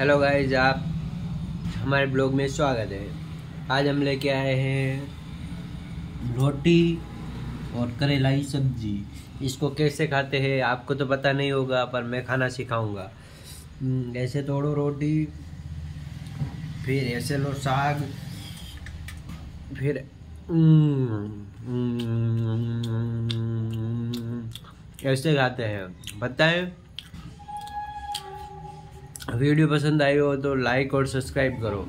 Hello guys आप हमारे blog में स्वागत है। आज हम लेके आए हैं रोटी और करेला की सब्ज़ी। इसको कैसे खाते हैं आपको तो पता नहीं होगा पर मैं खाना सिखाऊँगा। हम्म, ऐसे तोड़ो रोटी फिर ऐसे लो साग फिर हम्म, हम्म, ऐसे खाते हैं। बताएँ? वीडियो पसंद आई हो तो लाइक और सब्सक्राइब करो।